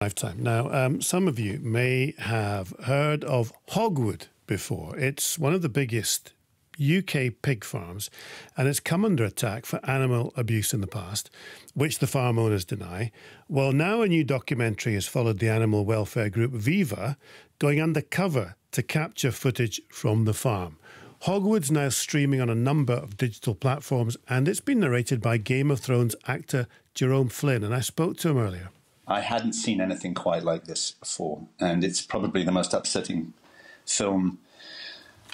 lifetime. Now, um, some of you may have heard of Hogwood before. It's one of the biggest UK pig farms, and it's come under attack for animal abuse in the past, which the farm owners deny. Well, now a new documentary has followed the animal welfare group Viva going undercover to capture footage from the farm. Hogwood's now streaming on a number of digital platforms, and it's been narrated by Game of Thrones actor Jerome Flynn, and I spoke to him earlier. I hadn't seen anything quite like this before, and it's probably the most upsetting film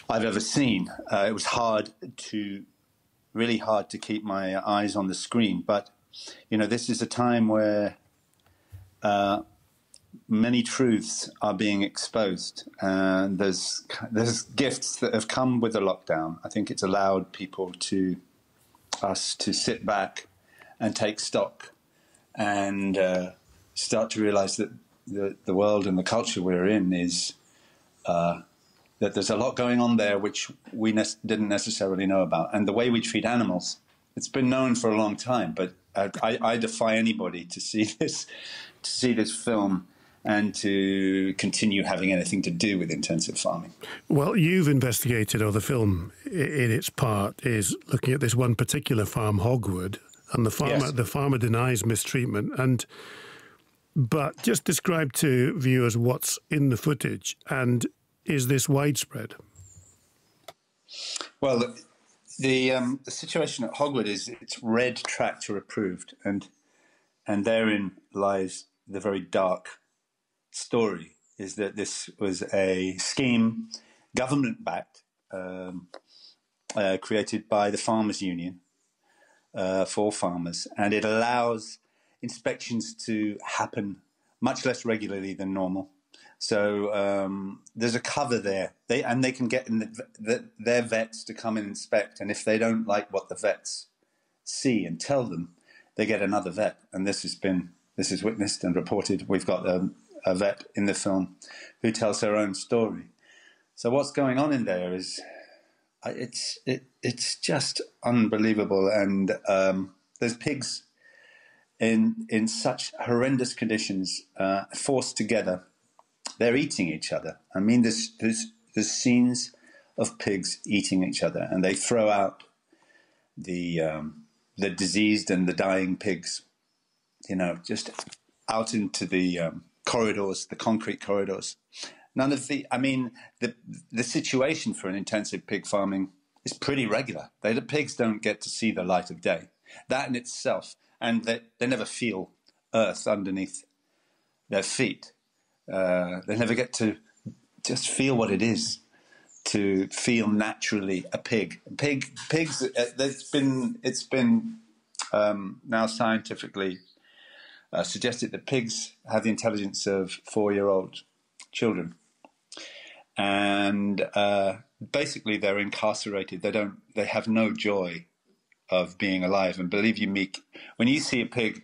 I've ever seen. Uh, it was hard to, really hard to keep my eyes on the screen, but you know, this is a time where uh, many truths are being exposed, and there's there's gifts that have come with the lockdown. I think it's allowed people to us to sit back and take stock and. Uh, start to realize that the, the world and the culture we're in is uh, that there's a lot going on there which we ne- didn't necessarily know about. And the way we treat animals, it's been known for a long time, but I, I defy anybody to see this, to see this film and to continue having anything to do with intensive farming. Well, you've investigated, or the film in its part is looking at this one particular farm, Hogwood, and the farmer yes. the farmer denies mistreatment and but just describe to viewers what's in the footage and is this widespread? Well, the, um, the situation at Hogwood is it's red tractor approved, and and therein lies the very dark story. Is that this was a scheme, government backed, um, uh, created by the Farmers Union uh, for farmers, and it allows inspections to happen much less regularly than normal. So um, there's a cover there. They and they can get the, the, their vets to come and inspect, and if they don't like what the vets see and tell them, they get another vet. And this has been this is witnessed and reported. We've got a, a vet in the film who tells her own story. So what's going on in there is it's it, it's just unbelievable, and um, there's pigs in in such horrendous conditions, uh, forced together. They're eating each other. I mean, there's, there's there's scenes of pigs eating each other, and they throw out the um, the diseased and the dying pigs, you know, just out into the um, corridors, the concrete corridors. None of the, I mean, the the situation for an intensive pig farming is pretty regular. They, the pigs don't get to see the light of day. That in itself and they, they never feel earth underneath their feet. Uh, they never get to just feel what it is to feel naturally a pig. Pig, pigs. Uh, there's been it's been um, now scientifically uh, suggested that pigs have the intelligence of four-year-old children, and uh, basically they're incarcerated. They don't. They have no joy of being alive. And believe you me, when you see a pig,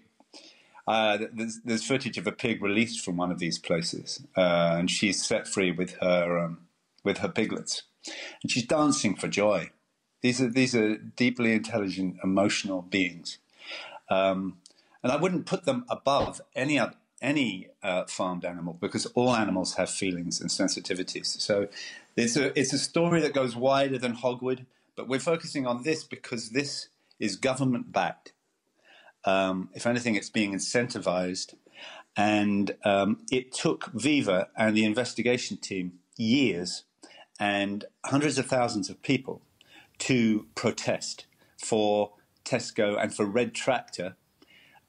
uh, there's, there's, footage of a pig released from one of these places, uh, and she's set free with her um, with her piglets, and she's dancing for joy. These are these are deeply intelligent, emotional beings, um, and I wouldn't put them above any other, any uh, farmed animal because all animals have feelings and sensitivities. So it's a it's a story that goes wider than Hogwood. But we're focusing on this because this is government backed. Um, if anything, it's being incentivized. And um, it took Viva and the investigation team years and hundreds of thousands of people to protest for Tesco and for Red Tractor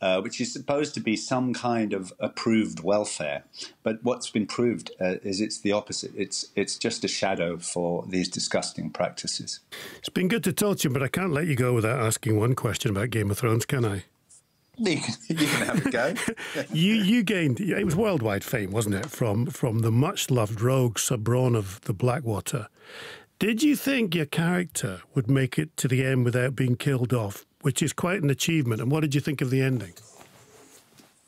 uh, which is supposed to be some kind of approved welfare. But what's been proved uh, is it's the opposite. It's it's just a shadow for these disgusting practices. It's been good to talk to you, but I can't let you go without asking one question about Game of Thrones, can I? You can, you can have a go. you you gained it was worldwide fame, wasn't it? From from the much loved rogue Sir Bronn of the Blackwater. Did you think your character would make it to the end without being killed off which is quite an achievement. And what did you think of the ending?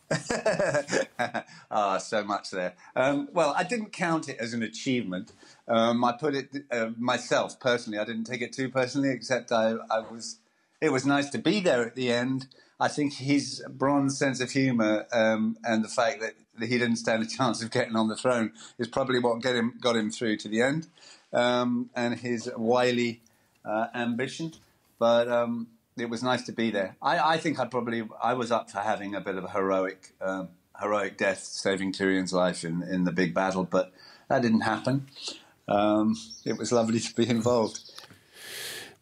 ah, so much there. Um, well, I didn't count it as an achievement. Um, I put it uh, myself personally. I didn't take it too personally, except I, I, was. It was nice to be there at the end. I think his bronze sense of humour um, and the fact that he didn't stand a chance of getting on the throne is probably what him, got him through to the end, um, and his wily uh, ambition. But um, it was nice to be there. I, I, think I probably I was up for having a bit of a heroic um, heroic death, saving Tyrion's life in, in the big battle, but that didn't happen. Um, it was lovely to be involved.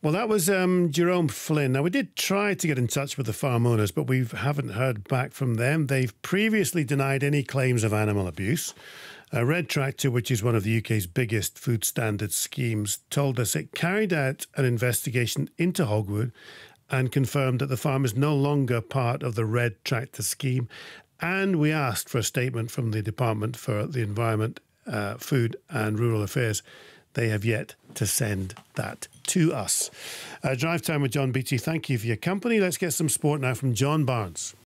Well, that was um, Jerome Flynn. Now, we did try to get in touch with the farm owners, but we haven't heard back from them. They've previously denied any claims of animal abuse. Uh, Red Tractor, which is one of the UK's biggest food standards schemes, told us it carried out an investigation into Hogwood and confirmed that the farm is no longer part of the Red Tractor scheme. And we asked for a statement from the Department for the Environment, uh, Food and Rural Affairs. They have yet to send that to us. Uh, Drive Time with John Beattie, thank you for your company. Let's get some sport now from John Barnes.